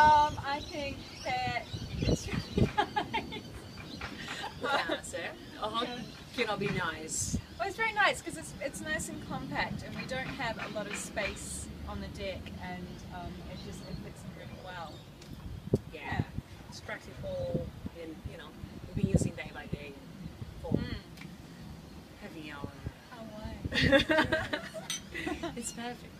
Um, I think that it's really nice. Good answer. Oh, Yeah. cannot be nice. Well, it's very nice because it's it's nice and compact, and we don't have a lot of space on the deck, and um, it just it fits in really well. Yeah. It's practical and, you know, we've been using day by day for Mm. having our... Oh, it's perfect.